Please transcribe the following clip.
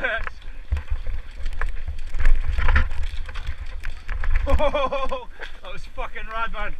Yes. that was fucking rad, man.